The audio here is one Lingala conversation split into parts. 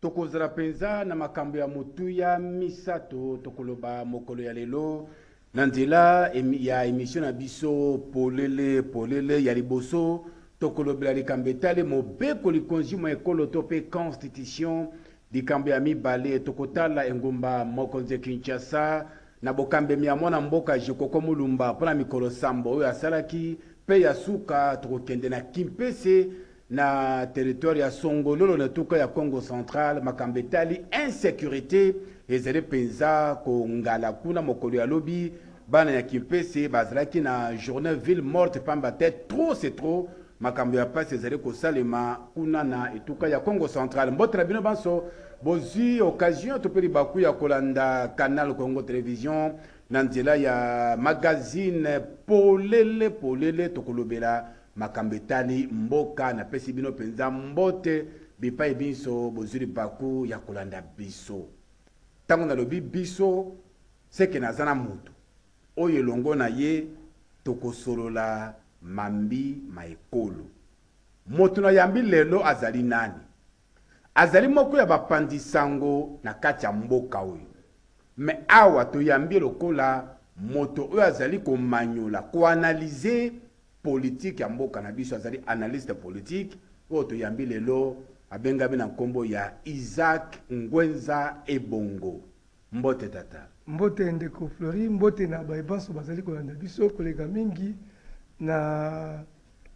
Tokozala mpenza na makambo ya motuya misato tokoloba mokolo ya lelo na nzela ya emission na biso Polele Polele. Ya liboso, tokolobela likambo etali Mobeko Likonzi mwa Ekolo to mpe Constitution. Likambo ya mibale, tokotala engumba mokonzi ya Kinshasa na bokambemi ya mwana mboka Jekoko Mulumba mpo na mikolo sambo oyo asalaki, mpe ya suka, tokokende na Kimpese Na territoire ya Songololo na etuka ya Kongo central, makambo etali insecurite ezali mpenza kongala kuna. Mokolo ya lobi, bana ya Kimpese bazalaki na journee ville morte pamba te trop c'est trop, makambo ya pasi ezali kosalema kuna na etuka ya Kongo central. Mbote na bino banso bozui occasion to pe libaku ya kolanda Canal Kongo Television na nzela ya magazine polele polele, tokolobela Makambo etali mboka na pesi bino penza mbote bipayi binso bozui libaku ya kolanda biso. Tango na lobi biso ce que naza na moto oyo elongo na ye toko solola mambi ma ekolo. Moto na yambi lelo azali nani? Azali moko ya bapanzi sango na kati ya mboka oyo. Mais awa toyambi ye lokola moto oyo azali komanyola, ko analyser, politique ya mboka na biso. Azali analyste politique oyo toyambi lelo, abengami na nkombo ya Isaac Ngwenza Ebongo. Mbote tata. Mbote ndeko Fleury, mbote na baye banso bazali kolanda biso, koleka mingi na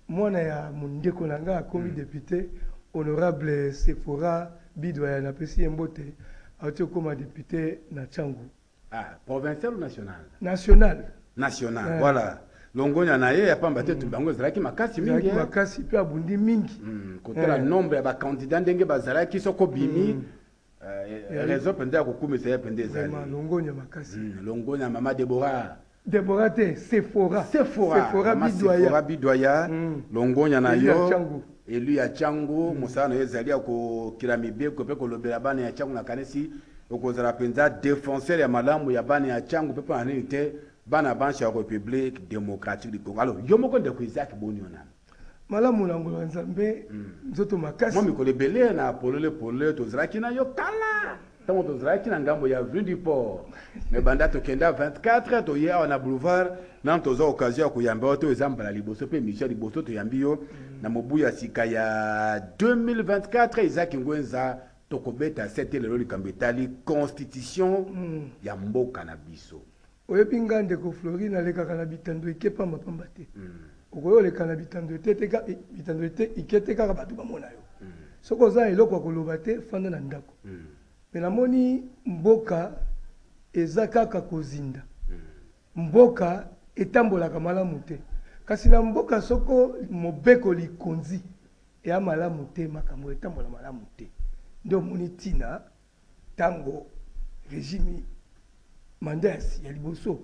mwana ya mundeko na nga akomi depute, honorable Sephora Bidwaya, napesi ye mbote, awuti kokoma depute na Tshangu. Ah, provincial ou national? National. National, voilà. Longonya na ye ya pamba te etumba yango ezalaki makasi mingi. Ezalaki makasi mpe abundi mingi. Kotala nombre ya ba candidats ndenge bazalaki, soki obimi, Eh, raison penza ya kokumisa ye penza ezali. Vraiment longonya makasi. Hmm, longonya mama Deborah. Deborah te, Sephora. Sephora. Sephora Bidoya. Sephora Bidoya. Hmm. Longonya na yo. Elia Changu. Elia Changu, hmm. mosala na yo ezali ya kokila mibeko mpe kolobela bana ya Changu na kanisi okozala penza défenseur ya malamu ya bana ya Changu mpe mpo na nini te bana banso ya République démocratique du Congo. Alors, yo moko ndeko Isaac Boniona. Malamu na ngolu ya Nzambe, nzoto makasi. Mwa mikolo ebele na polele-polele, tozalaki na yo kala, tango tozalaki na ngambo ya avenue du Port. Mais banda tokenda 24, toye awa na boulevard, nanu tozwa occasion ya koyamba yo te, oyo eza mbala ya liboso mpe emission ya liboso toyambi yo na mobu ya sika ya 2024. Isaac Ngwenza, tokobeta sete lelo likambo etali constitution ya mboka na biso. Oyebi nga ndeko Flory na lekaka na bitando ike pamba pamba te. Okoya oleka na bitando ete te ka, bitando ete ike te kaka batu bamona yo. Soki oza na eloko ya koloba te fanda na ndako. Mais na moni mboka eza kaka kozinda. Mboka etambolaka malamu te. Kasi na mboka soko mobeko likonzi eya malamu te makambo etambola malamu te. Nde omoni tina Tango regime mandat ya liboso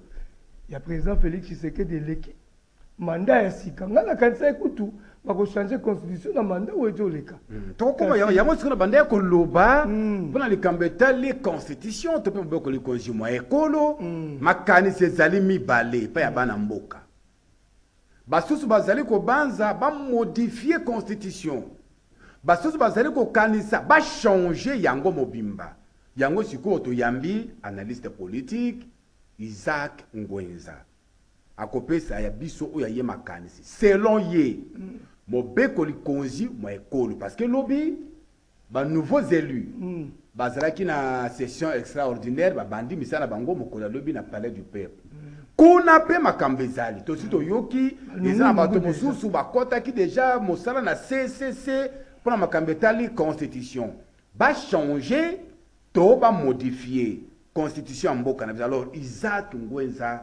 ya president Felix Tshisekedi eleki, mandat ya sika nga na kanisaki kutu bako changer constitution na mandat oyo ezo leka. Toko koma yango yango sikoyo na banda ya ko loba pona likambo etali constitution to pe bokoli ko zuma ekolo makanisi ezali mibale epai ya bana mboka. Basusu bazali kobanza ba modifier constitution, basusu bazali kokanisa ba changer yango mobimba. Yango sikoyo toyambi analyste politique Isaac Ngwenza akopesa ya biso oyo ya ye makanisi selon ye mobeko likonzi mua ekolo parce que lobi Ba nouveaux elus bazalaki na session extraordinaire, babandi misala na bango mokolo ya lobi na Palais du peuple. Kuna mpe makambo ezali, tosi toyoki eza na bato mosusu bakotaki dejà mosala na CCC mpo na makambo etali constitution, ba changer to ba modifier constitution ya mboka na biso. Alors Isaac Ngwenza,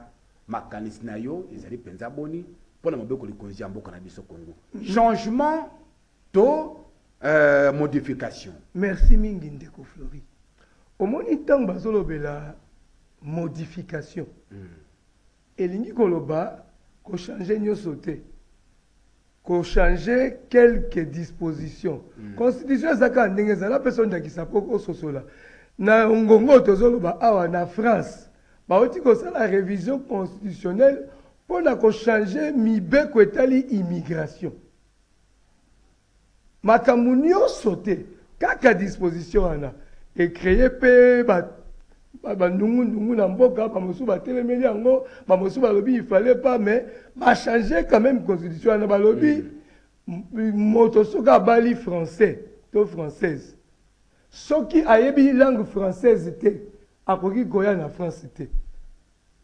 makanisi na yo ezali mpenza boni mpo na Mobeko Likonzi ya mboka na biso Congo? Changement to euh modification. Merci mingi ndeko Fleury. Omoni tango bazolobela modification elingi koloba ko changer nyoso te. Ko changer quelques dispositions. Constitution eza kaka ndenge eza. Napesa yo ndakisa po ososola. Na ngonga oyo tozoloba awa na France bawuti kosala revision constitutionnelle pona ko changer mibeko etali immigration. Makambo nionso te kaka disposition wana e creer pe ba ndungu ndungu na mboka, ba mosusu ba telemeli yango, ba mosusu ba lobi il fallait pas mais ba changer quand meme constitution wana, ba lobi moto soki abali français to française soki ayebi langue française te akoki koya na France te,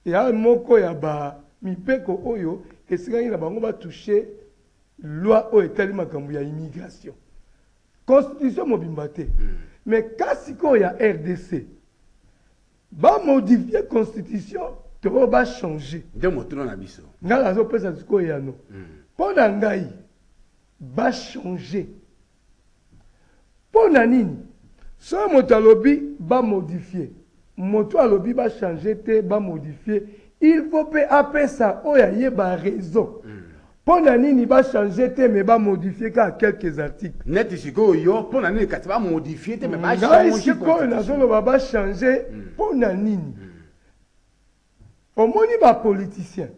eya moko ya ba mibeko oyo esengaki na bango ba toucher Loi oyo etali makambo ya immigration, constitution mobimba te mais cas sikoyo ya rdc ba modifier constitution to ba changer? Nde motuna na biso. Nga nazo pesa sikoyo eyano. Mpo na ngai ba changer. Po na nini soki moto alobi ba modifier moto oyo alobi ba changer te ba modifier il faut pe apesa oyo ya ye ba raisons po na nini ba changer te mais ba modifier kaka quelques articles? Neti sikoyo yo po na nini kasi ba modifier te mais ba changer constitution? Ngai sikoyo nazo loba ba changer po na nini? Omoni ba politiciens?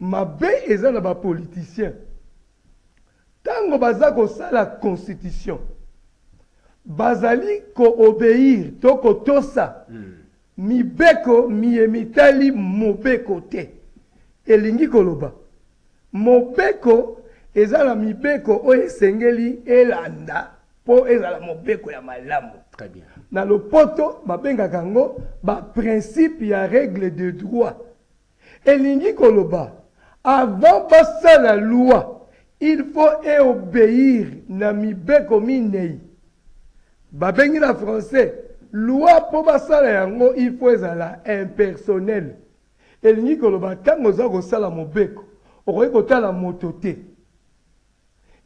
Mabe eza na ba politiciens. Tango baza kosala constitution, bazali ko obeir to kotosa mibeko miye mitali mobeko te. Elingi koloba. Mobeko eza na mibeko oyo esengeli elanda po ezala mobeko ya malamu. Na lopoto babengaka yango ba principes ya règles de droit. Elingi koloba avant basala loi il faut e obeir na mibeko minei. Babengi na français loi po basala yango il faut ezala impersonnel. Elingi koloba, ntango ozali kosala mobeko, okoki kotala moto te.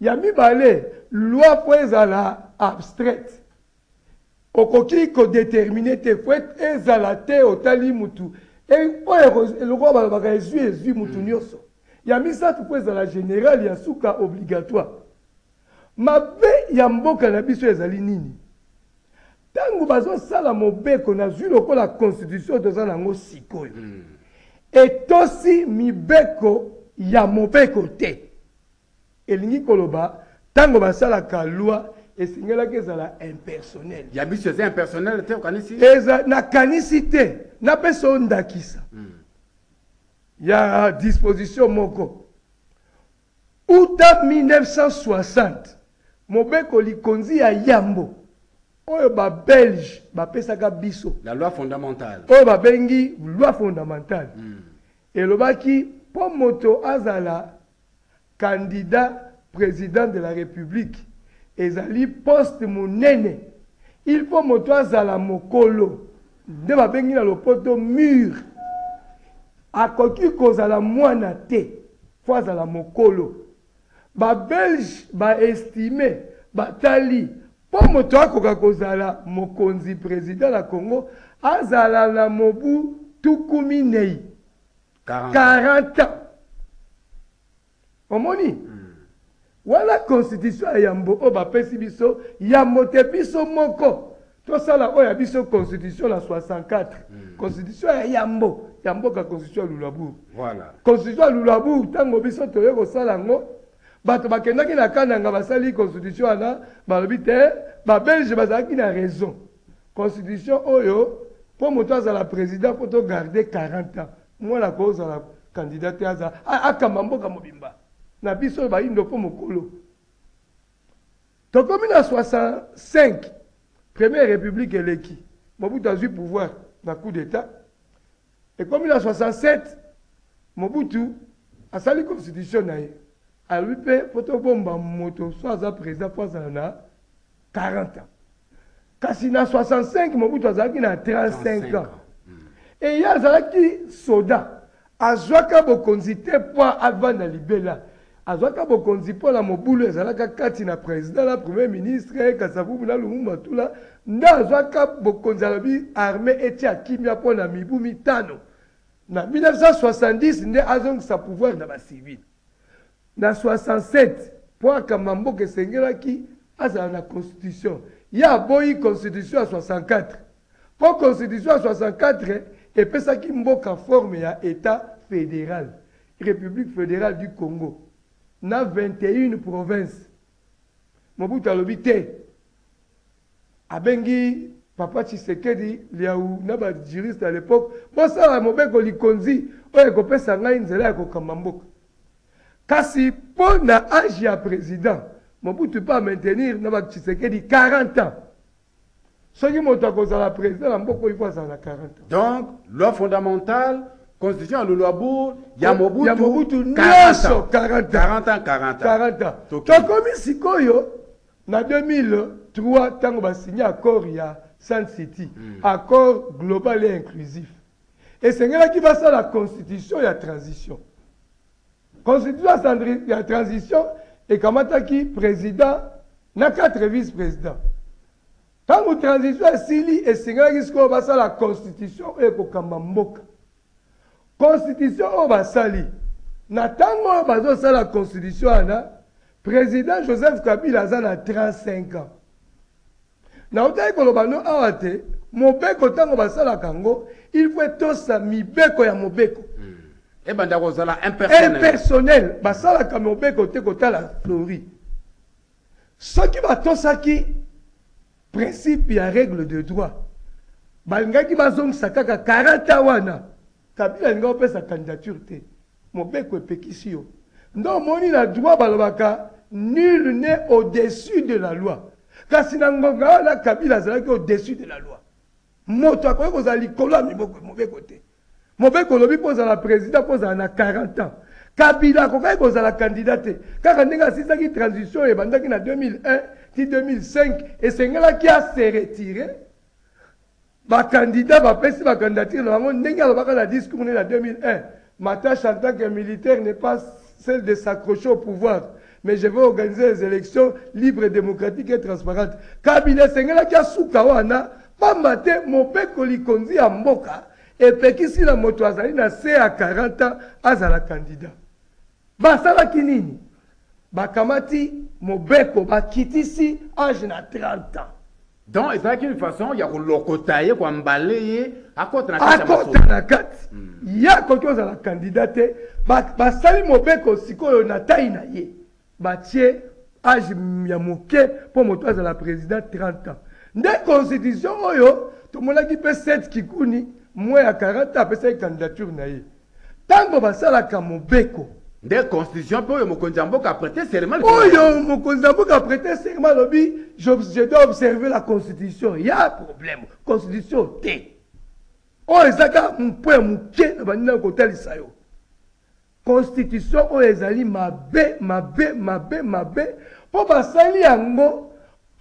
Ya mibale, loi faut ezala abstraite. Okoki ko determiner te, faut ezala te otali mutu et oyo eko, lokola balobaka ezui ezui mutu nionso. Ya misato, faut ezala general, ya suka obligatoire. Mabe ya mboka na biso ezali nini? Tango bazo sala mobeko nazui lokola constitution oyo toza nango sikoyo etosi mibeko ya mobeko te. Elingi koloba tango basalaka loi esengelaki ezala impersonnel. Ya biso eza impersonnel te okanisi? Eza nakanisi te. Napesa yo ndakisa ya disposition moko Uta 1960, Mobeko Likonzi ya Yambo oyo ba Belge bapesaka biso, La loi fondamentale. oyo babengi loi fondamentale, elobaki mpo moto azala candidat President de la Republique, ezali poste monene, il faut moto azala mokolo. Nde babengi na lopoto mur. Akoki kozala muana te faut azala mokolo. Ba belge ba estime batali po moto akoka kozala mokonzi president na congo azala na mobu tuku minei 40 ans. Omoni? Wana constitution ya yambo oyo bapesi biso, yambo te biso moko tosala oyo ya biso constitution na 64. Constitution ya yambo ya mboka constitution ya Lulabourg. Voilà. Constitution ya Lulabourg tango biso toye kosala yango, bato bakendaki na Kananga basali constitution wana, balobi te ba belges bazalaki na raison. Constitution oyo po moto azala president faut to garder 40 ans mwana ako zala candidat te aza akamba mboka mobimba na biso oyo bayindo po mokolo tokomi na 65 première republique eleki Mobutu azui pouvoir na coup d'etat ekomi na 67 Mobutu asali constitution na ye alobi pe po tobomba moto so aza president po azala na 40 ans kasi na 65 mobutu azalaki na 35 ans et ye azalaki soda azwaka bokonzi te mpo avanda libela azwaka bokonzi mpo na mobulu ezalaka kati na president na premier ministre kasavubu na lumumba tula nde azwaka bokonzi alobi armee etia kimia mpo na mibu mitano na 1970 nde azongisa pouvoir na bacivile Na 67 po akamba mboka esengelaki azala na constitution ye aboyi constitution ya 64 po constitution ya 64 epesaki mboka forme ya etat federal republique federale du Congo na 21 provinces Mobutu alobi te Abengi papa Tshisekedi, Liawu na ba juristes ya l'epoque bosala mobeko likonzi oyo ekopesa ngai nzela ya kokamba mboka. Kasi mpo na age ya president, Mobutu mpe a maintenir na ba Tshisekedi 40 ans. Soki moto akozala president na mboka oyo il faut azala na 40 ans. Donc, loi fondamentale, constitution ya Luluabourg, ya Mobutu, 40 ans. 40 ans, 40 ans. Tokomi sikoyo Na 2003, tango ba signer accord ya Sun City, accord global et inclusif, esengelaki basala constitution ya transition. Constitution ya transition ekamataki President na quatre vice-presidents. Tango transition esili, esengelaki sikoyo basala constitution oyo ekokamba mboka. Constitution oyo basali na tango oyo bazo sala constitution wana president Joseph Kabila aza na 35 ans nawutaki koloba no awa te mobeko tango basalaka yango il faut etosa mibeko ya mobeko ebanda kozala impersonnel impersonnel basalaka mobeko te kotala Florie soki batosaki Principe ya regle de droit balingaki bazongisa kaka 40 ans wana Kabila alingaki kopesa candidature te mobeko epekisi yo nde omoni na droit balobaka nul n'est au dessus de la loi kasi na ngonga wana Kabila azalaki au dessus de la loi moto akoki kozala likolo ya miboko mobeko te. Mobeko olobi mpo ozala president faut ozala na 40 ans. Kabila akokaki kozala candidat te kaka ndenge asilisaki transition oyo ebandaki na 2001 ti 2005. Esengelaki a se retirer. Ba candidats bapesi ba candidatures na bango ndenge alobaka na discours na ye na 2001. Matache en tant que militaire n'est pas. celle de s'accrocher au pouvoir mais je vais organiser les elections libres democratiques et transparentes kabila esengelaki asuka wana pamba te mobeko likonzi ya mboka epekisi na moto azali na se ya 40 ans azala candidat basalaki nini bakamati mobeko bakitisi age na 30 ans. Donc ezalaki une façon ya kolokota ye, koambale ye akota na kati ya masolo. Akota na kati. Ye akoki kozala candidat te. Basali mobeko sikoyo na taille na ye. Batie age ya moke mpo moto azala president 30 ans. Nde constitution oyo tomonaki mpe Seth Kikuni moins ya 40 ans apesaki candidature na ye. tango basalaka mobeko. Nde constitution pe oyo mokonzi ya mboka a preter serment likolo na yango. Oyo mokonzi ya mboka a preter serment alobi je dois observer la constitution ya problème constitution te oyo eza kaka point ya muke na bandi nanu kotalisa yo constitution oyo ezali mabe mabe mabe mabe po basali yango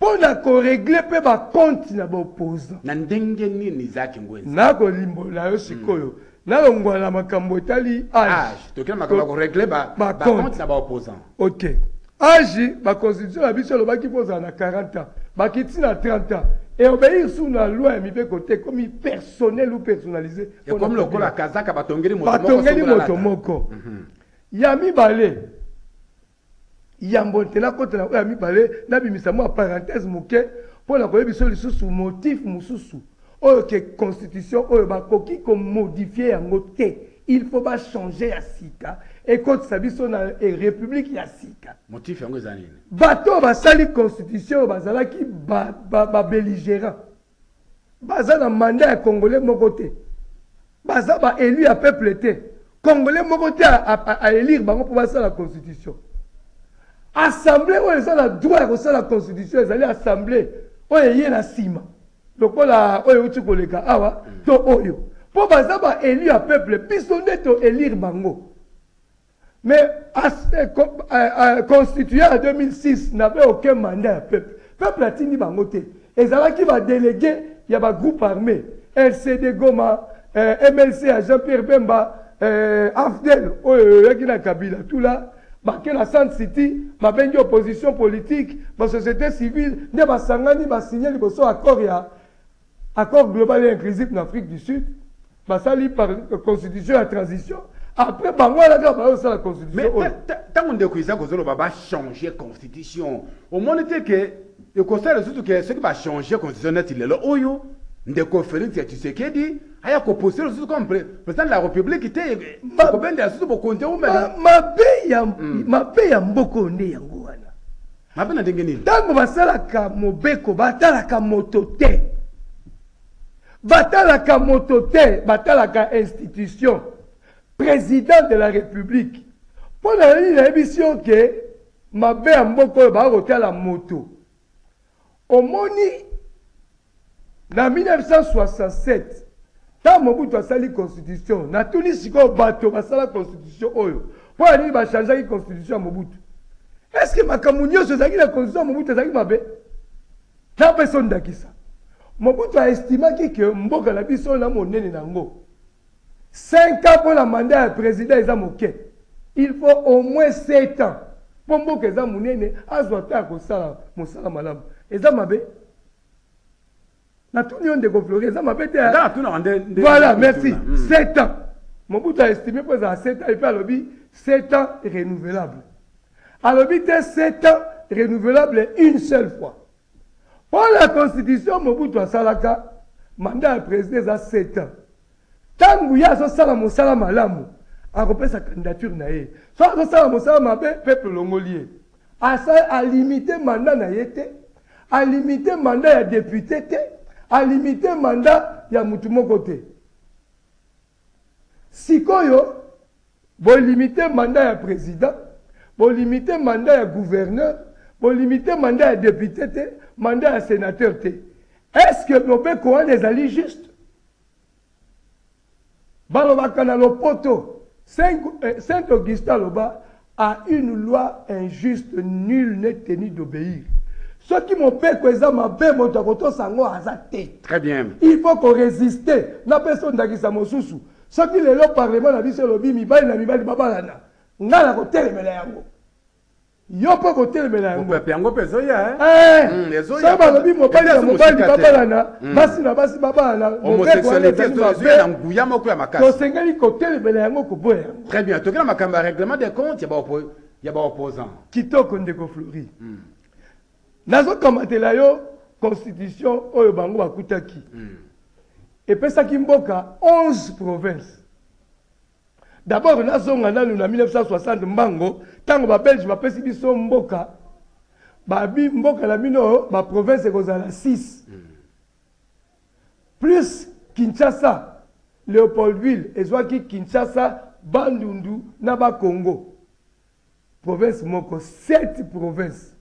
Mpo na ko regler mpe ba comptes na ba opposants. Na ndenge nini Zacle Ngwenza? Nako limbola yo sikoyo. Nalongwa na makambo etali age. Tokei na makambo ya ko regler ba comptes na ba opposants. Ok. Age, ba constitution na biso elobaki il faut ozala na 40 ans. Bakiti na 30 ans. E obeir sous na loi ya mibeko te, ekomi personnel ou personalise. Ekomi lokola kazaka batongeli moto moko asundola alata. Batongeli moto moko. Ya mibale. Yambo ete nakota na oyo ya mibale, nabimisa mua parenthèse moke mpo na koyebisa yo lisusu motif mosusu oyo que constitution oyo bakoki ko modifier yango te, il faut ba changer ya sika ekotisa biso na republique ya sika. Motif yango eza nini? Bato oyo basali constitution oyo bazalaki ba belligerants. Baza na mandat ya congolais moko te. Baza ba elus ya peuple te. Congolais moko te a elire bango po basala constitution. Assemblee oyo eza na droit ya kosala constitution ezali assemblee oyo eye na sima. Lokola oyo euti koleka awa to oyo. Po baza ba elus ya peuple biso nde to elire bango. Mais as constitue en 2006 n'avait aucun mandat ya peuple. Peuple atindi bango te. Ezalaki ba delegues ya ba groupes armes, RCD Goma, mlc ya Jean Pierre Bemba, Afdl oyo euyaki na Kabila tout là, bake na Sun City, babengi opposition politique, ba societes civiles nde basangani ba signer liboso accord ya. Accord global et inclusif na Afrique du Sud basali par constitution ya transition après bango wana kaka bazo sala constitution oyo. Mais tango ndeko Isaac ozo loba ba changer constitution omoni te que ekosala lisusu que soki ba changer constitution neti lelo oyo ndeko Felix ya Tshisekedi aya ko poster lisusu comme president de la Republique te ekobenda lisusu bokonzi ewumela. Mabe ya mabe ya mboko nde yango. Mabe na ndenge nini? Ntango basalaka mobeko, batalaka moto te, batalaka moto te, batalaka institution, president de la republique. Mpo na nini nayebisi yo ke mabe ya mboka oyo baya kotala moto? Omoni Na 1967, ntango Mobutu asali Constitution, natuni sikoyo bato basala Constitution oyo, mpo na nini ba changeaki Constitution ya Mobutu? Est-ce que makambo nyonso ezalaki na Constitution ya Mobutu ezalaki mabe? Napesa yo ndakisa, Mobutu a estimaki que mboka na biso na monene na yango, cinq ans mpo na mandat ya President eza moke, il faut au moins sept ans mpo mboka eza monene, azwa temps ya kosala mosala malamu. Eza mabe? Na tuni yo ndeko Fleury eza mabe te hein. Nga na tunaka nde nde. Voilà merci hmm. sept ans Mobutu a estime mpo ezala sept ans epe alobi sept ans renouvelable alobi te sept ans renouvelable une seule fois mpo la constitution Mobutu asalaka mandat ya president eza sept ans Tangu ye azo sala mosala malamu ako pesa candidature na ye soki azo sala mosala mabe peuple elongoli ye asa a limite mandat na ye te a limite mandat ya depute te a limite mandat ya mutu moko te sikoyo bo limite mandat ya president bo limite mandat ya gouverneur bo limite mandat ya depute te mandat ya senateur te est ce que mobeko wana ezali juste? Balobaka na lopoto Saint Augustin aloba a une loi injuste nul n'est tenu d'obeir soki mobeko eza mabe moto ya kotosa yango aza te il faut ko resister napesa yo ndakisa mosusu soki lelo parlement na biso elobi mibali na mibali babalana ngai nakotelemela yango Yo pe okotelemela yango. Mupepe yango pe ezoya eh. Eeh Hum ezoya. Soki balobi mobali na mobali babalana, basi na basi babalana, mobeko wana ezali mabe. Na nguya moko ya makasi. Tosengeli kotelemela yango, koboya yango. Très bien. Toke na makambo ya règlement des comptes ya ba opposants. Ya ba opposants. Kitoko ndeko Fleury. Nazo kamatela yo constitution oyo bango bakutaki. Epesaki mboka 11 provinces. D'abord nazonga nanu na 1960 mbango tango ba belge ba pesi biso mboka ba bi mboka na bino ba province ekozala six plus Kinshasa Leopoldville ezwaki Kinshasa bandundu na ba kongo Province moko sept provinces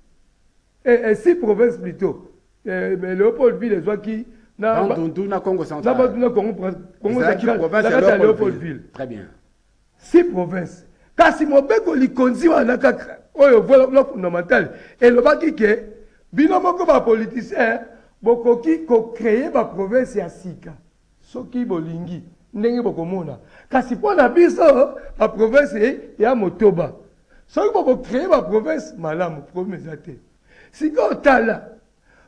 eh eh six provinces plutot eh Leopoldville ezwaki na ba Bandundu na Kongo central na Bandundu na Kongo Kongo central na kati ya Leopoldville très bien six provinces kasi mobeko likonzi wana kaka oyo vola loi fondamentale elobaki ke bino moko ba politiciens bokoki ko créer ba provinces ya sika Soki bolingi, ndenge bokomona. Kasi mpo na biso, ba provinces e ya motoba. Soki bo ko creer ba provinces, malamu, problème eza te. Sikoyo tala,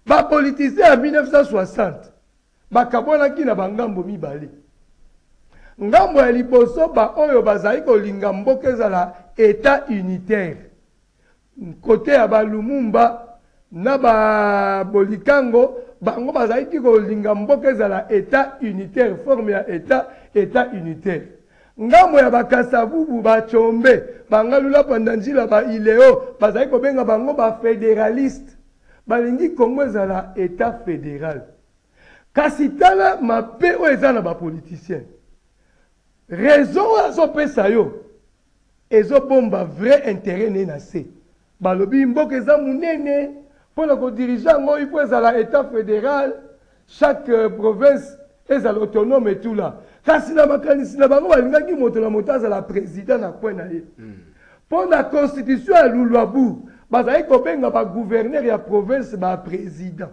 ba politiciens ya 1960, ba kabwanaki na ba ngambo mibale. Ngambo ya liboso, ba oyo bazalaki kolinga mboka ezala Etat unitaire. Cote ya ba Lumumba na ba Bolikango bango bazalaki kolinga mboka ezala Etat unitaire, forme ya Etat, Etat unitaire. Ngambo ya ba Kasa-Vubu, ba Tshombe, ba Ngalula-Panda-Njila, ba Ileo bazali kobenga bango ba Federalistes. Balingi Congo ezala Etat federal. Kasi tala mabe oyo eza na ba politiciens. Raison oyo azo pesa yo Ezo bomba vrai interet ne na se. Balobi mboka eza munene pona ko diriger yango il faut ezala etat federal chaque province ezala autonome et tout la. Kasi na makanisi na bango balingaki moto na moto azala president na coin na ye. Po na constitution ya Luluabourg bazalaki kobenga ba gouverneurs ya province ba presidents.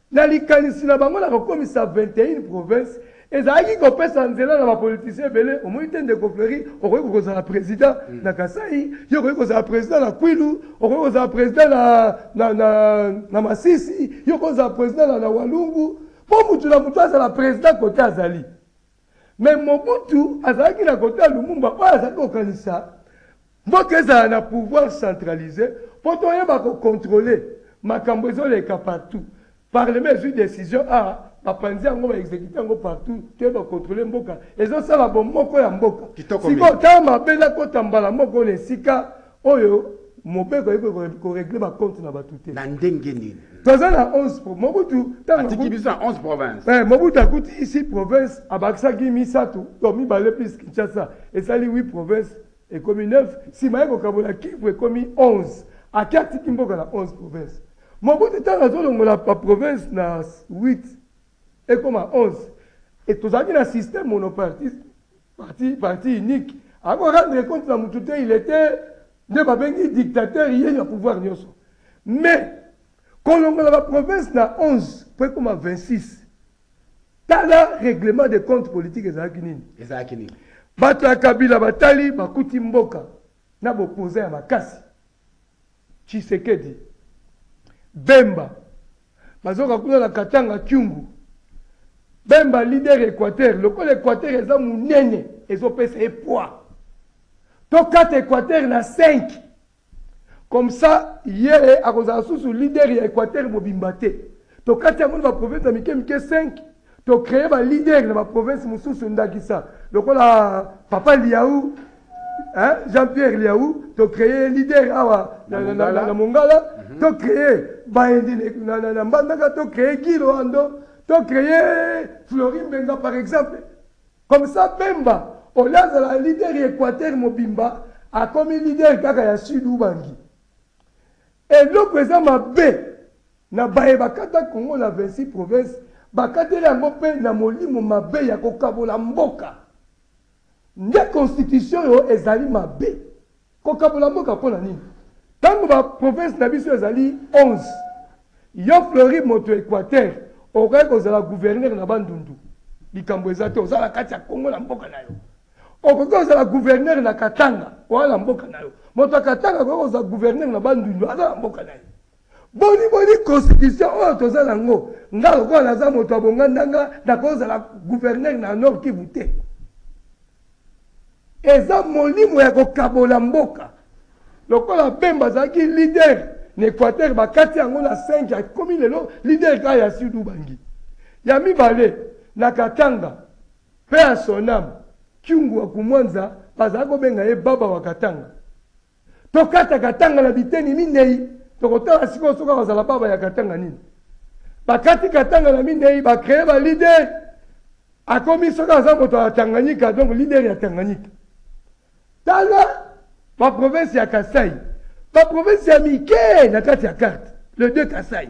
Na likanisi na bango na kokomisa 21 provinces ezalaki kopesa nzela na ba politiciens ebele, omoni te ndeko Fleury, okoki kokozala president na Kasaï, yo okoki kozala president na Kwilu, okoki kozala president na na na Masisi, yo okoki kozala president na na Walungu, mpo mutu na mutu azala president cote azali. Mais Mobutu azalaki na cote ya Lumumba oyo azalaki kokanisa mboka ezala na pouvoir centralise po toyeba ko controler makambo ezo leka partout. Parlement ezui decision awa ba panzi yango ba executer yango partout toyeba ko controler mboka ezo sala bomoko ya mboka. Sikoyo tala mabe nakota mbala moko na esika Oyo mobeko aye ko regler ba compte na batu te. Na ndenge nini? Toza na 11 pro mobutu tango atiki biso na 11 province eh mobutu akuti 6 province abakisaki misatu to mibale plus kinshasa esali 8 province ekomi 9 sima ye kokabola kivu ekomi 11 ake atiki mboka na 11 province mobutu tango azolongola ba province na 8 ekoma 11 et tozalaki na système monopartite Parti parti unique ako rendre compte na mutu te il ete nde ba bengi dictateur ye na pouvoir nioso mais kolongola ba province na 11 po ekoma 26 tala reglement de compte politique ezalaki nini ezalaki nini batu ya kabila batali bakuti mboka na bopoza ya makasi. Tshisekedi, Bemba bazoka kuna na Katanga Kyungu. Bemba leader ya Equateur lokola Equateur eza munene ezo pesa ye poids. To kata Equateur na cinq comme ça ye akozala susu leader ya Equateur mobimba te. Tokati yango na ba province ya mike mike cinq. To creer ba leaders na ba provinces mosusu ndakisa lokola Papa Liawu hein Jean Pierre Liawu to creer ye leader awa na Mongala to creer Baende na Mbandaka to creer Guy Loando to creer Flory Mbenga par exemple comme ça Bemba au lieu azala leader ya Equateur mobimba akomi leader kaka ya Sud Ubangi Eloko eza mabe na baye bakata Congo na 26 provinces, bakateli yango mpe na molimo mabe ya kokabola mboka. Nde constitution oyo ezali mabe. Kokabola mboka mpo na nini? Tango ba provinces na biso ezali 11, yo Fleury moto ya Equateur okokaki kozala gouverneur na Bandundu? Likambo eza te, oza na kati ya Congo na mboka na yo. Okoki kozala gouverneur na Katanga, oa na mboka na yo. Moto ya Katanga akoki kozala gouverneur na Bandundu, aza na mboka na ye. Boni boni constitution oyo toza na yango? Nga lokola naza moto ya Bonganda, nga nakoki kozala gouverneur na Nord Kivu te. Eza molimo ya kokabola mboka. Lokola Bemba azalaki leader na Equateur, bakati yango na 5, akomi lelo leader kaka ya Sud Ubangi. Ya mibale, na Katanga. Paix à son ame, Kyungu wa Kumwanza bazalaki kobenga ye Baba wa Katanga. Tokata Katanga na biteni minei, tokotala sikoyo soki akozala Baba ya Katanga nini. Bakati Katanga na minei, ba creer ba leader, akomi soki aza moto ya Tanganyika donc leader ya Tanganyika. Tala ba provinces ya Kasaï, ba provinces ya mike na kati ya carte, les deux Kasaï.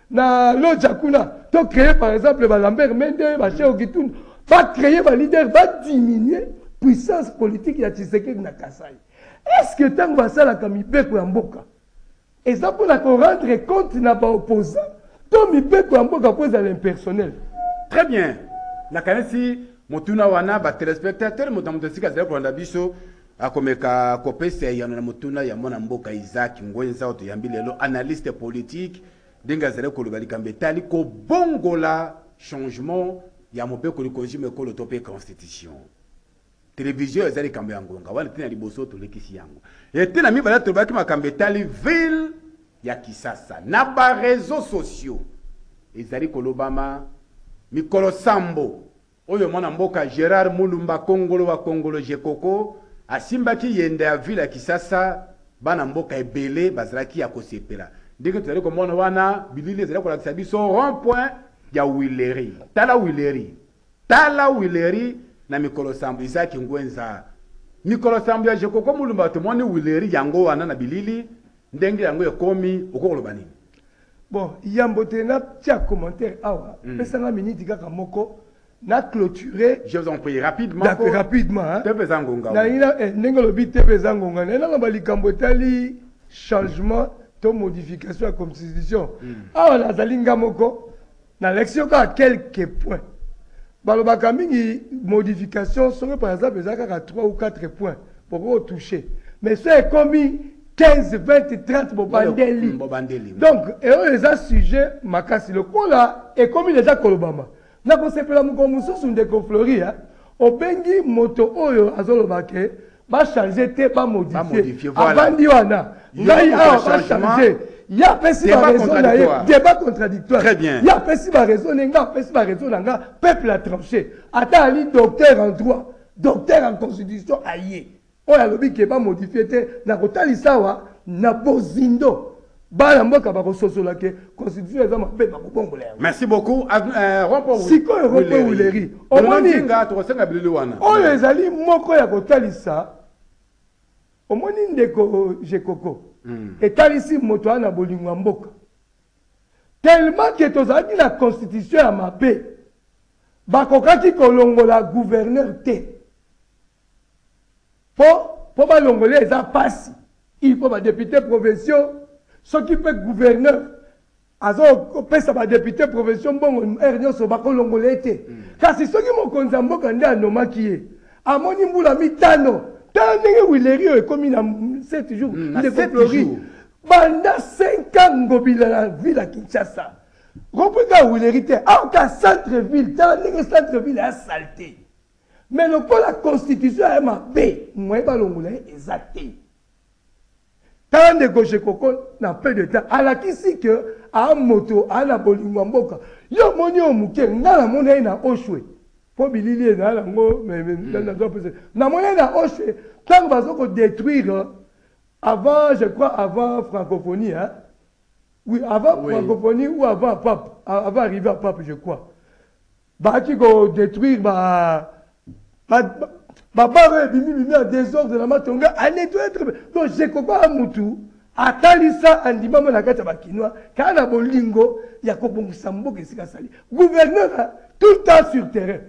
Na Lodja kuna to cree par exemple ba Lambert Mende, ba Cheo Kitund, ba cree ba leader ba diminuer puissance politique ya Tshisekedi na Kasai. Est ce que tango basalaka mibeko ya mboka eza pona ko rendre compte na ba opposants to mibeko ya mboka po ezala impersonnel? Très bien. Nakanisi motuna wana ba telespectateurs moto na moto esika azali kolanda biso Akomeka kopesa eyano na motuna ya mwana mboka Isaac Ngwenza oyo toyambi lelo, analyste politique, ndenge azali koloba likambo etali kobongola, changement, ya mobeko likonzi mokolo to mpe constitution. Television eza likambo ya ngonga wana te, na liboso tolekisi yango. Ete na mibale tolobaki makambo etali ville ya Kisasa na ba reseaux sociaux ezali kolobama mikolo sambo Oyo mwana mboka Gerard Mulumba kongolo wa kongolo Gecoco asimbaki yenda ya ville ya Kisasa, bana mboka ebele bazalaki ya kosepela. Ndenge tozali komona wana, bilili ezali kolakisa biso rond point ya Huilerie. Tala Huilerie! Tala Huilerie na mikolo sambo Isaac Ngwenza. Mikolo sambo ya Gecoco Mulumba tomoni Huilerie yango wana na bilili, ndenge yango ekomi, okoki koloba nini? Bon yambo te na tia commentaire awa pesa nga minute kaka moko na cloture Je vous en prie rapidement donc po rapidement hein TV eza ngonga oyo. nalingi na eh ndenge olobi TV eza ngonga nalingi naloba likambo etali changement to modification ya comstitution awa nazali nga moko Nalakisi yo kaka quelques points. Balobaka mingi modification soki par exemple eza kaka trois ou quatre points okoki ko toucher mais soki ekomi 15, 20, 30 bobandeli. Donc eoyo eza sujet makasi lokola ekomi dejà kolobama. Nakosepela mokolo mosusu ndeko Flory obengi moto oyo azoloba que Ba changer te ba modifier. Avandi wana. Ngai awa ba changer. Ye apesi ba raison na ye. Debat contradictoire. Ye apesi ba raison ne nga apesi ba raison na nga. Peuple a tranche. Ata ali docteur en droit. Docteur en constitution aye. Oyo alobi que ba modifier te. Nako talisa awa na bozindo. Bana mboka bako sosola que constitution eza mabe bako bongola yango. Merci beaucoup. Euh, Rompo Sikoyo Rompo Wileri. Omoni nga tokosenga bilili wana. Oyo ezali moko ya kotalisa omoni ndeko Jekoko. Mm. Etalisi moto wana bolingo ya mboka. Tellement que tozalaki na constitution ya mabe bakokaki kolongola gouverneur te. Po po balongola ye eza pasi il faut ba deputes provinciaux soki pe gouverneur azo pesa ba deputes provinciaux mbongo heure nionso bako longola ye te kasi soki mokonzi ya mboka nde a nomaki ye amoni mbula mitano tala ndenge huilerie oyo ekomi na sept jours ndeko flory banda cinq ans ngobila na ville ya kinshasa rond point kaka huilerie te aoka centre ville tala ndenge centre ville eza salete. Mais lokola constitution ya mabe moyen balongola ye eza te. Tala ndeko Gecoco na peu de temps alakisi que aa moto aa na bolingo ya mboka. Yo omoni oyo muke? Nga na mona ye na Auschwe po bilili ye naa nango na mona ye na Auschwe tango bazo ko detruire avant je crois avant francophonie hein oui avant francophonie ou avant pape avant arrive ya pape je crois. Baaki ko detruire ba ba ba bar oyo ebimi bimi en desordre na matonge a nettoyer très bien donc Gecoco a mutu atalisa andimama na kati ya ba kinois kaa na bolingo ya kobongisa mboka esika asali gouverneur tout le temps sur terrain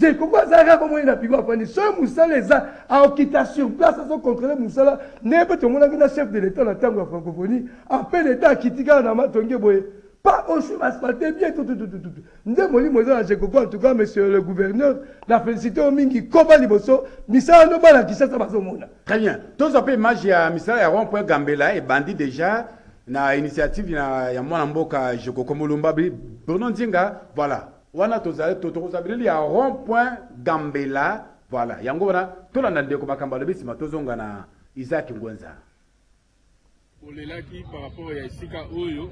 Gecoco aza kaka bongo ye na bureau afandi soki musala eza aokita sur place azo controler musala ndenge pe tomonaki na chef de l'etat na tango ya francophonie en peu de temps akiti kaka na matonge boye Pa oshun asphalte bien tututututu nde molimo eza na jecoco en tout cas monsieur le gouverneur na felicite yo mingi koba liboso misala no bana kinshasa bazo mona Très bien. Tozwa mpe image ya misala ya rond point Gambela ebandi dejà na initiative na ya mwana mboka Jekoko Mulumba Bruno Nzinga voilà wana tozali tokozwa bilili ya rond point Gambela voilà yango wana tolanda ndeko makambo alobi nsima tozonga na Isaac Ngwenza. Tolelaki par rapport ya esika oyo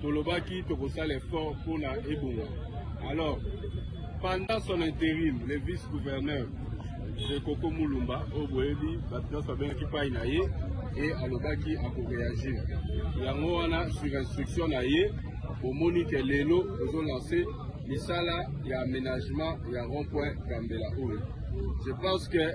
tolobaki tokosala effort mpona ebonga. Alors, pendant son interim, le vice-gouverneur de Koko Mulumba, oyo boyebi bato nyonso babengaki pai na ye e alobaki akoreagir. Yango wana sur instruction na ye bomoni ke lelo ozolanse misala ya aménagement ya rond-point Gambela oyo. Je pense que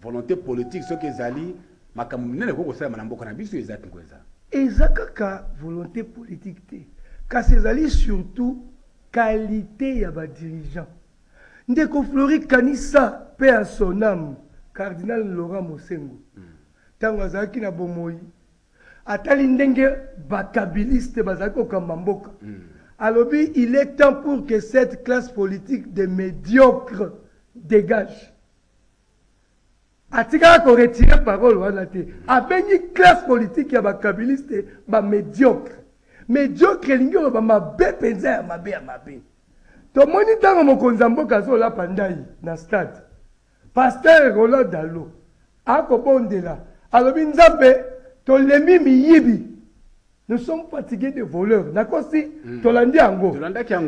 Volonte politique soki ezali, makambo minene ekoki kosalema na mboka na biso, Isaac Ngwenza. Eza kaka volonte politique te, kasi ezali surtout qualite ya ba dirigeants. Ndeko Flory kanisa, paix à son ame, Cardinal Laurent Mosengwo, tango azalaki na bomoyi, atali ndenge ba kabilistes bazalaki kokamba mboka, alobi il est temps pour que cette classe politique de mediocres degage. Atikaka ko retirer parole wana te. Abengi classe politique ya ba kabilistes ba mediocres. Mediocre elingi oloba mabe penza ya mabe ya mabe. Tomoni tango mokonzi ya mboka azo lapa ndayi na stade, pasteur Roland Dalo ako bondela alobi Nzambe tolembi miyibi, nous sommes fatigues des voleurs. Nakosi? Tolandi yango?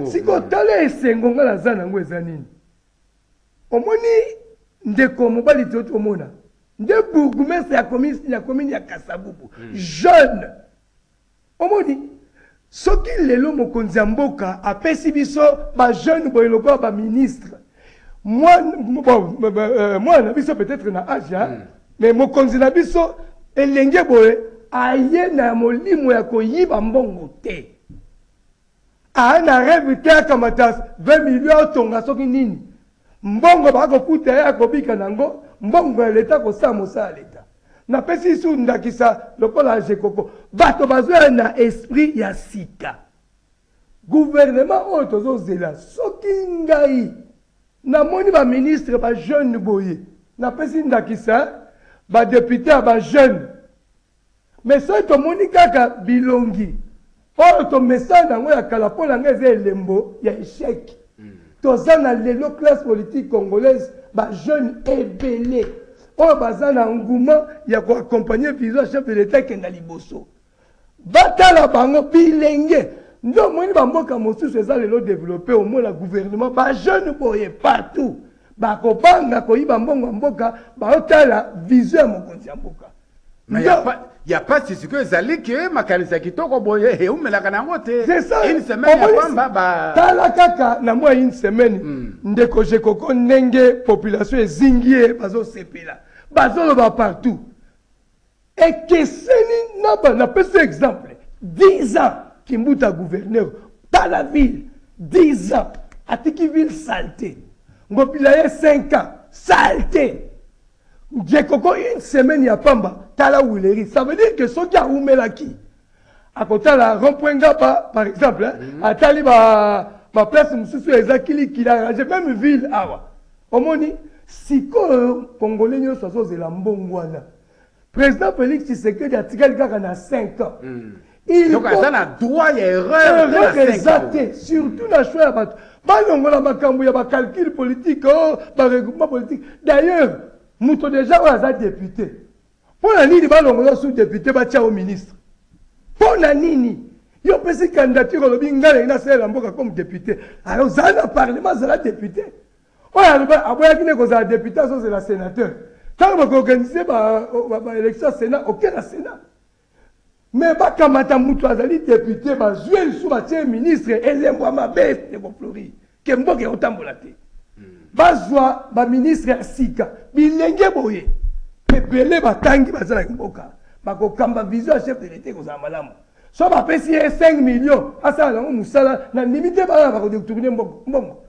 Sikoyo tala esengo nga naza na yango eza nini? Omoni ndeko mobali toyoti omona nde bourgoumestre ya commune ya commune ya kasavubu jeune omoni soki lelo mokonzi ya mboka apesi biso ba jeune boye lokola ba ministre mwana na biso peut-etre na age ya mais mokonzi na biso elenge boye aye na molimo ya koyiba mbongo te Aah na reve te akamata 20 millions atonga soki nini? Mbongo ba ko futa ye ako bika nango mbongo ya l'etat ako sala mosala ya l'etat. Na pesi lisusu ndakisa lokola Agecofo bato bazo ya na esprit ya sika. Gouvernement oyo tozo zela soki ngai na moni ba ministres ba jeunes boye na pesi ndakisa hein ba deputes ya ba jeunes Mais soki tomoni kaka bilongi oyo tomesana na yango ya kala pona nga eza elembo ya echec toza na lelo classe politique congolaise ba jeunes ebele oyo baza na engoument ya ko accompagner vision ya chef de l'etat ekenda liboso batala bango bilenge nde omoni ba mboka mosusu eza lelo developper omona gouvernement ba jeunes boye partout Bakobanga koyiba mbongo ya mboka bao tala vision ya mokonzi ya mboka. Ndo. Ya pasi sikoyo ezali que makanisi ya kitoko boye eumelaka na yango te. C'est ça. Une semaine ya pamba ba. Tala kaka na mua une semaine ndeko Jekoko ndenge population ezingi ye bazo sepela. Bazo loba partout. Ekeseni na ba na pesi exemple 10 ans kimbuta gouverneur tala ville 10 ans atiki ville salte ngobila ye 5 ans salte njekoko une semaine ya pamba tala huilerie ça veut dire que soki awumelaki akotala rond point ngaba par exemple hein, mm -hmm. atali ba ba place mosusu eza kilikili arrange même ville awa omoni sikoyo congolais nyonso azozela mbongo wana President Felix Tshisekedi atikali kaka na cinq ans. Il Donc faut aza na droit ya erreur te na erreur cinq eza ans. te surtout na choix ya bato balongola makambo ya ba calcul politique oh ba regroupement politique d'ailleurs moto dejà oyo aza depute mpo na nini balongola yo sous depute batia yo ministre mpo na nini yo opesi candidature olobi ngai nalingi nasalela mboka comme depute alors zala na parlement zala depute Oyo aloba aboyaki nde kozala depute azozela senateur tango bako organiser ba ba election ya senat oke na senat mais bakamata mutu azali depute bazuye lisusu batie ye ministre elembo ya mabe ndeko flori ke mboka ekotambola te bazwa ba ministre ya sika bilenge boye ebele batangi baza na mboka bakokamba vision ya chef de l'etat ekozala malamu so bapesi ye 5 million asala nango mosala na ndimi te bana bakodetourne mbongo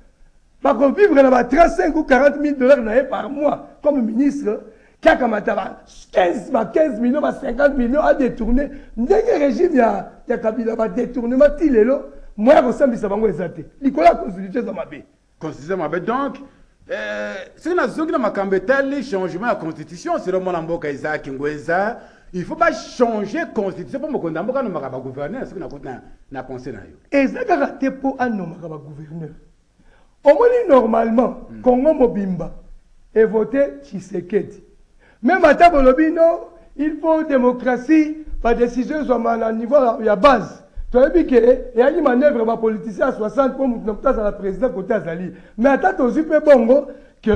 Ba ko vivre na ba 35 ou 40 mille dollars na ye par mois comme ministre qui akamata ba 15 ba 15 millions ba 50 millions a detourner ndenge regime ya ya kabila ba detournement ti lelo moyen ya kosambisa bango eza te likolo ya constitution eza mabe constitution eza mabe donc euh, soki nazoki na makambo etali changement ya constitution selon mwana mboka eza kingwenza il faut ba changer constitution mpo mokonzi ya mboka anomaka ba gouverneur soki nakoti na, na pensée na yo eza kaka te mpo anomaka ba gouverneur Omoni normalement congo mobimba e vote tshisekedi meme ata bolobi non il faut democratie ba decision ezwama na niveau ya base toyebi ke eyaki manevre ya ba politicien ya 60 po mutu na mutu azala president kote azali mais ata tozwi pe bongo que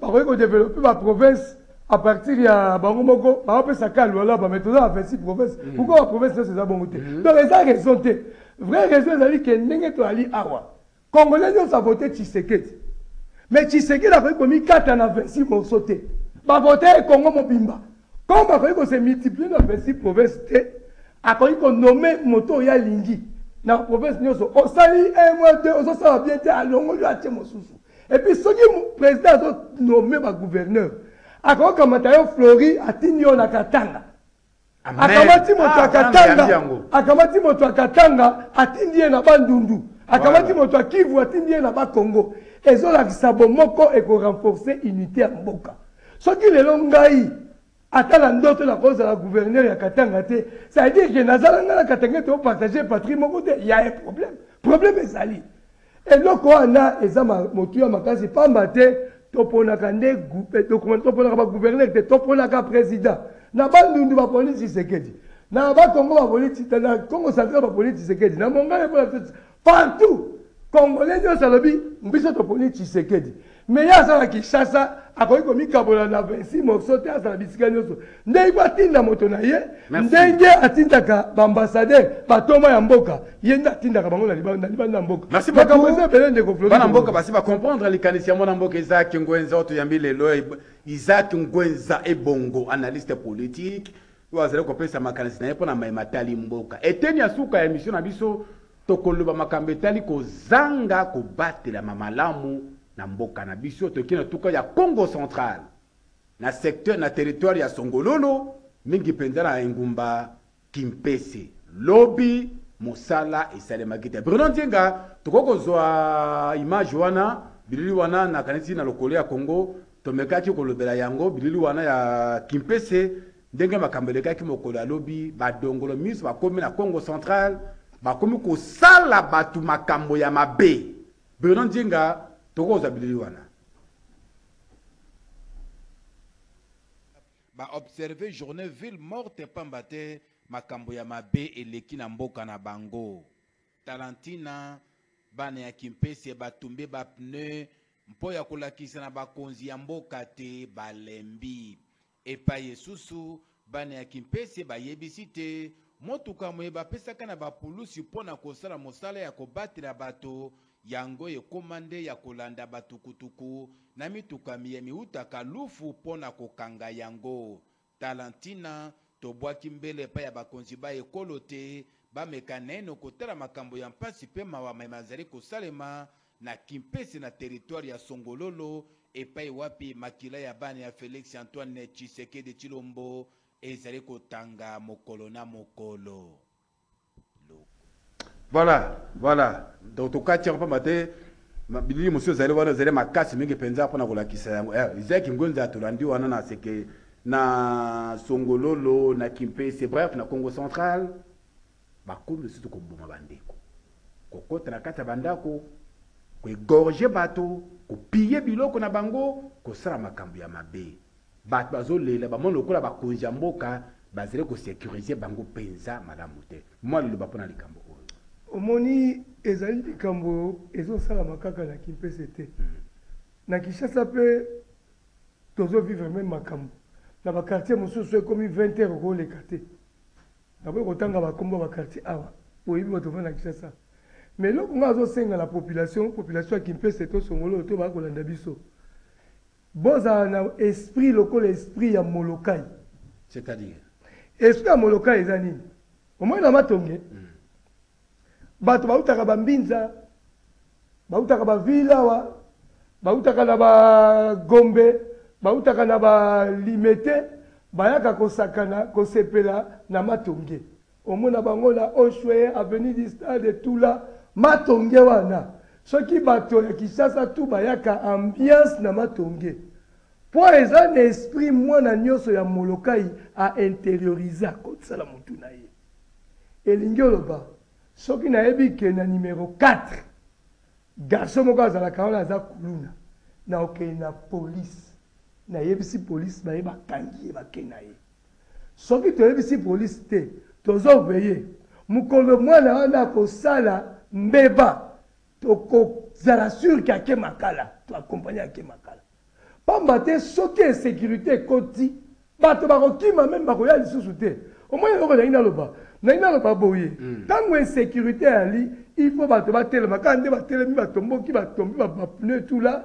bakoki ko develope ba province à partir ya bango moko ba pesa ka lualaba mais toza ba 26 province mm. pourquoi ba province nyonso eza bongo te mm. donc eza raison te vrai raison ezali ke ndenge toyali awa congolais nyonso avote tshisekedi mais tshisekedi akoki komikata na 26 morceau te bavote ye congo mobimba comme akoki kose multiplier na 26 province te akoki konome moto oyo alingi na province nyonso osali un mois deux ozosala bien te alongoli atie mosusu Et puis soki president azo nomme ba gouverneur akoki kamata yo flori atindi yo na katanga akamati moto ya katanga akamati moto ya katanga atindi ye na bandundu akamati moto ya kivu atindi ye na bakongo ezolakisa bomoko eko renforce unité ya mboka soki lelo ngai Ata na ndoto na ko zala gouverneur ya katanga te ça veut dire que na zala nga na katangais to partager patrie moko te il ya un problème problème ezali eloko wana eza ma motuya makasi pamba te to ponaka nde document to ponaka ba gouverneur te to ponaka president na bandundu ba poni tshisekedi na ba kongo ba poni na kongo central ba poni tshisekedi na mongala ba poni Partout congolais nionso alobi biso toponi tshisekedi mais ye aza na kinshasa akoki komikabola na 26 morceau te azala bisika nionso nde iko atinda moto na ye ndenge atindaka ba ambassadeur batoma ya mboka ye nde atindaka bango na libanda na mboka makambo eza ebele ndeko flori bana mboka basi ba comprendre likanisi ya mwana mboka isaac ngwenza oyo toyambi lelo isaac ngwenza ebongo analyste politique oyo azali kopesa makanisi na ye mpo na maye matali mboka. Eteni ya suka ya emission na biso tokoloba makambo etali kozanga kobatelama malamu na mboka na biso. Toke na etuka ya Kongo central, na secteur, na territoire ya Songololo, mingi mpenza na engumba Kimpese. Lobi mosala esalemaki te. Bruno Nzinga, tokoki kozwa image wana, bilili wana, nakanisi na lokole ya Kongo, Tomekaki kolobela yango, bilili wana ya Kimpese, ndenge makambo elekaki mokolo ya lobi, ba dongolo miso bakomi na Kongo central, bakomi kosala batu makambo ya mabe. Bruno Ndinga, tokoki kozwa bilili wana. Ba observer journee ville morte pamba te makambo ya mabe eleki na mboka na bango. Talantina, Bana ya Kimpese batumbi ba pneu mpo ya kolakisa na bakonzi ya mboka te balembi. Epai esusu, bana ya Kimpese bayebisi te motuka moye bapesaka na bapulusi mpo na kosala mosala ya kobatela bato, yango ekoma nde ya kolanda batukutuku na mituka miye miutaka Lufu mpo na kokanga yango. Tala ntina tobwaki mbela epai ya bakonzi ba ekolo te bameka naino kotala makambo ya mpasi mpe mawa maye mazali kosalema na Kimpese na territoire ya Songololo epai wapi makila ya bana ya Felix Antoine Tshisekedi Tshilombo ezali kotanga mokolo na mokolo. Voilà, voilà donc tokati yango pamba te bilili mosusu ezali wana ezali makasi mingi mpenza mpo na kolakisa yango. Eh, Isaac Ngwenza tolandi wana na seke na Songololo na Kimpese, bref na Congo central bakomi lisusu koboma bandeko, kokota na kati ya bandako, koegorge bato, kopiye biloko na bango, kosala makambo ya mabe. Batu bazo lela ba moni lokola ba konzi ya mboka ba zali ko securiser bango penza malamu te. Mua liloba pona likambo oyo. Omoni ezali likambo ezo salama kaka na kin pese te. Na kinshasa pe tozo vivre meme makambo. Na ba quartier mususu soki ekomi 20 heures okoki oleka te. Na boyi ko tanga ba kombo ya ba quartier awa. Boyebi batu bavandi na kinshasa. Mais eloko nga nazo senga na population, population ya kin pese to songolo oyo to baya kolanda biso. Bozala na esprit lokola esprit ya molokai. C'est à dire? Esprit ya molokai eza nini? Omoni na matonge batu bawutaka ba mbinza, bawutaka ba ville awa, bawutaka na ba gombe, bawutaka na ba limete, bayaka kosakana, kosepela na matonge. Omona bango na Oshwee avenue du stade tula matonge wana soki bato ya Kinshasa tout bayaka ambiance na matonge po eza na esprit mwana nioso ya molokai a interioriser akotisa na mutu na ye elingi oloba soki nayebi que na numero quatre garçon moko azalaka wana aza kuluna nakokende na police nayebisi police baye bakangi ye bake na ye. Soki toyebisi police te tozo veiller mukolo mwana wana akosala mbeba toko zala sur que ake makala to accompagne ake makala pamba te soki insecurite ekoti bato bako kima meme bakoya lisusu te omoni eloko nalingi naloba nalingi naloba boye tango insecurite eyali il faut bato batelema kaka nde batelemi batomboki batombi ba pneus tout là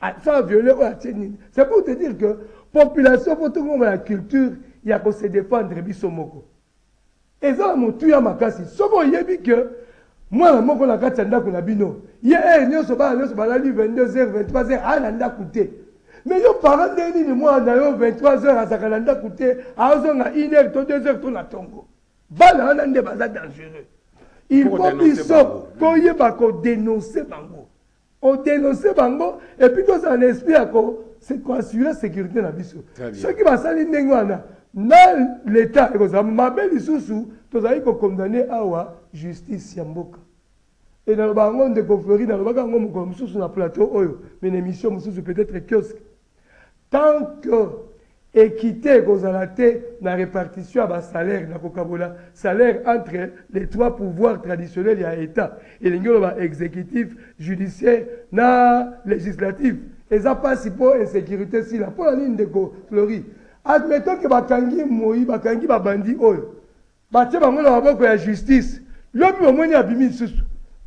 Aza viole oyo atie nini? C'est pour te dire que population faut tokoma na culture ya ko se defendre biso moko. Eza na motuya makasi soki oyebi que mwana moko na kati ya ndaku na bino ye heure nionso bana nionso balali 22 heures, 23 heures aya na ndaku te. Mais yo parent ndenge nini mwana na yo 23 heures azalaka na ndaku te azonga une heure to deux heures to na tongo? Bana wana nde baza dangereux. Il faut biso toyeba ko denoncer bango. O denoncer bango et puis tozala na esprit ya ko ko assurer securite na biso. Soki basali ndenge wana na l'etat ekozala mabe lisusu. Tozali ko condamner awa justice ya mboka et nalobaka yango ndeko Fleury nalobaka yango mokolo mosusu na plateau oyo mais na emission mosusu peut-etre kiosque. Tant que equite ekozala te na repartition ya ba salaires na kokabola salaires entre les trois pouvoirs traditionnels ya Etat, elingi oloba executif, judiciaire na legislatif, eza pasi mpo insecurite esila. Mpo na nini ndeko Flory? Admettons que bakangi moyi, bakangi ba bandits oyo. Batie bango na maboko ya justice. Lobi bomoni abimi lisusu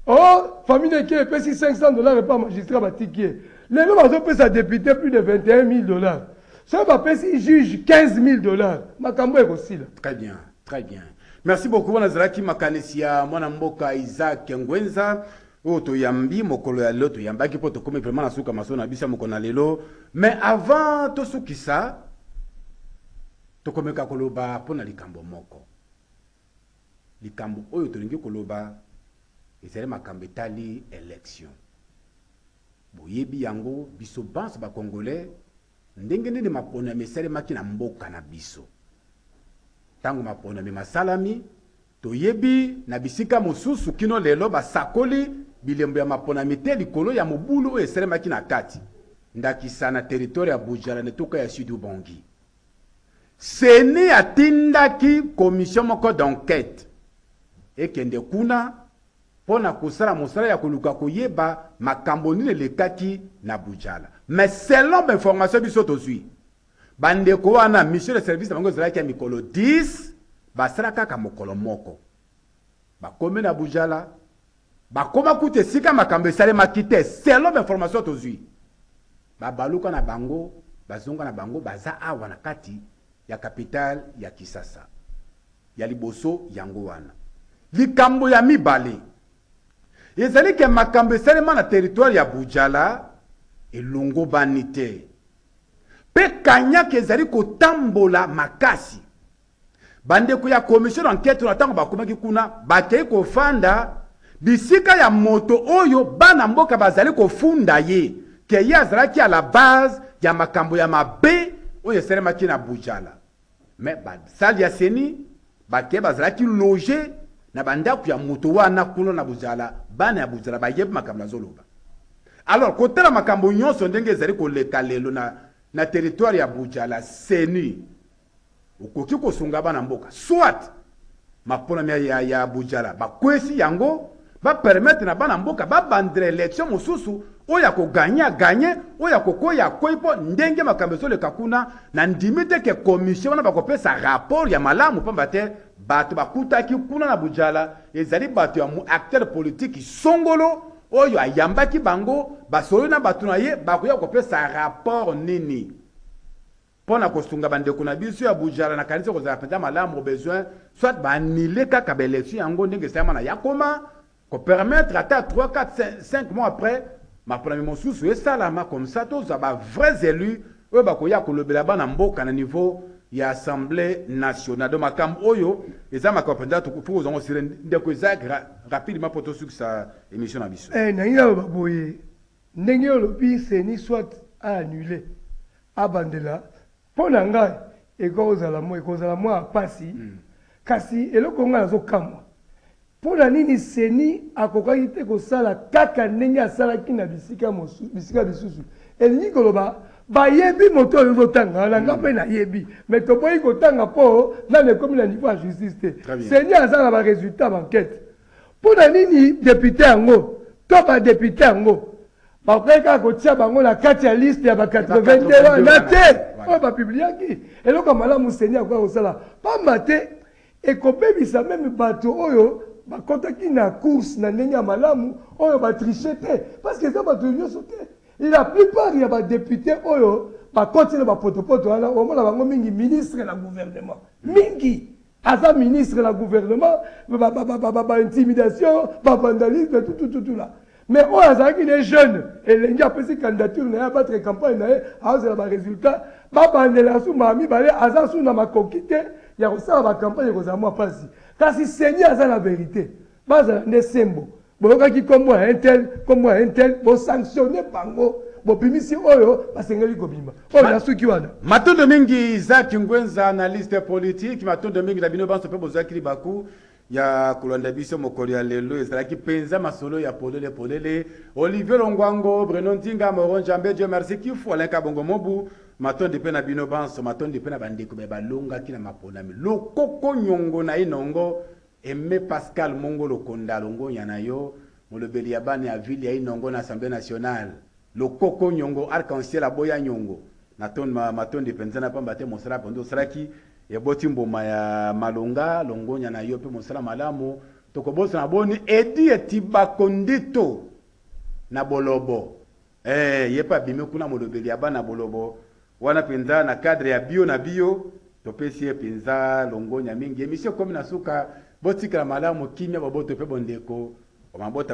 oh famille eke epesi 500 dollars epa magistrat batiki ye lelo bazopesa depute plus de 21000 dollars soki bapesi juge 15000 dollars makambo ekosila. Très bien, très bien. Merci beaucoup wana ezalaki makanisi ya mwana mboka Isaac Ngwenza oyo toyambi mokolo ya lelo toyambaki mpo tokomi vraiment na suka masolo na biso ya mokolo na lelo mais avant tosukisa Tokomeka koloba mpo na likambo moko. Likambo oyo tolingi koloba ezali makambo etali election. Boyebi yango, biso banso ba Congolais, ndenge nini maponami esalemaki na mboka na biso. Tango maponami masalami, Toyebi na bisika mosusu kino lelo basakoli bilembo ya maponami te likolo ya mobulu oyo esalemaki na kati, ndakisa na territoire ya Budjala na etuka ya Sud-Ubangi. Ceni atindaki commission moko d'enquete ekende kuna mpo na kosala mosala ya koluka koyeba makambo nini elekaki na Budjala. Mais selon ba informations biso tozwi, Ba ndeko wana mission de service na bango ezalaki ya mikolo 10, basala kaka mokolo moko. Bakomi na Bujala, bakoma kutu esika makambo esalemaki te selon ba informations tozui. Babaluka na bango, bazonga na bango, baza awa na kati ya capitale ya Kisasa. Ya liboso yango wana. Likambo ya mibale, ezali ke makambo esalema na territoire ya Bujala elongobani te. Mpe kanyaka ezali kotambola makasi. Bandeko ya commission d'enquete wana ntango bakomaki kuna, bakei kofanda bisika ya moto oyo bana mboka bazali kofunda ye ke ye azalaki à la base ya makambo ya mabe oyo esalemaki na Bujala. Mais ba salle ya ceni bato ya bazalaki loge na ba ndaku ya moto wana kuna na bujala bana ya bujala bayebi makambo nazo loba alors kotala makambo nyoso ndenge ezali koleka lelo na na territoire ya bujala ceni okoki kosunga bana mboka soit Maponami ya ya ya Bujala bakwesi yango ba permettre na bana mboka ba bandre election mosusu oyo ako gagne a gagne oyo ako kweya akweyi po ndenge makambo ezo leka kuna na ndimi te ke commission wana bako pesa rapport ya malamu pamba te bato ba kutaki kuna na Bujala ezali bato ya mu acteur politique songolo oyo ayambaki bango ba sololi na bato na ye bakoya kopesa rapport nini? Mpo na kosunga ba ndeko na biso ya Bujara, nakanisi ekozala mpenza malamu au besoin soit ba annuler kaka ba elections yango ndenge esalema na Yakoma, ko permettre ata trois, quatre, cinq, cinq mois après maponami mosusu esalama comme ça tozwa ba vrais elus oyo bakoya kolobela bana mboka na niveau ya Assemblee nationale. Donc makambo oyo eza makambo mpenza il faut kozwa yango au serieux. Ndeko Isaac, ra, rapidement mpo tosukisa emission na biso. Ee, nalingi naloba boye, Ndenge yo olobi ceni soit a annule abandela po na ngai eko zala mua eko zala mua pasi kasi eloko ngai nazo kamua po na nini ceni akokaki te ko sala kaka ndenge asalaki na bisika mosu bisika bisusu elingi ko loba ba yebi moto oyo ozo tanga wana ngai pe na yebi mais to boyi ko tanga po nanu ekomi na niveau ya justice te ceni aza na ba resultats ya ba enquete Mpo na nini depute yango to ba deputes yango bakokaki kaka kotia bango na kati ya liste ya ba 82 wana te oyo ba publiaki? Eloko ya malamu ceni akokaki kosala, pamba te ekobebisa meme bato oyo bakotaki na course na ndenge ya malamu, oyo ba tricher te, parce que eza bato nyoso te. La plupart ya ba deputes oyo bakoti na ba potopoto wana, omona bango mingi ministres na gouvernement, mingi. Aza ministre na gouvernement ba ba ba ba ba intimidation ba vandalisme tout tout tout là mais oyo azalaki ne jeune elengi apesi candidature naye abattre campagne naye azala ba resultat babandela su mbala mibale aza su na makoki te ya kosala ba campagne ekozala mua pasi kasi seni aza na verite Bazala nde sembo. Boyokaki kombo ya un tel, kombo ya un tel, bo sanctionner bango. Bobimisi oyo basengeli kobima. Oyo nasuki wana. Matondo mingi Isaac Ngwenza analyste politique, matondo mingi na bino banso mpe bozwaki libaku ya kolanda biso mokolo ya lelo. Ezalaki mpenza masolo ya polele polele. Olivier Longwango, Bruno Nzinga, Moron Jambe, Dieu Merci Kifu, Alain Kabongo Mobu, matondi mpe na bino banso, matondi mpe na bandeko baye balongaki na maponami. Lokoko nyongo na inongo, Aime Pascal Mongolo Konda longonya na yo, molobeli ya bana ya ville ya Inongo na Assemblee nationale. Lokoko Nyongo Arc en ciel aboya Nyongo. Natonma matondi penza na pamba te mosala penza osalaki eboti mbuma ya malonga, longonya na yo pe mosala malamu. Tokobosana boni Eddy Etibako Ndito na Bolobo. Eeh ye pe abimi kuna molobeli ya bana bolobo wana penza na cadre ya bio na bio topesi ye penza longonya mingi emission ekomi na suka botikala malamu kimia boboto pe bondeko o mabota